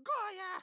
другое!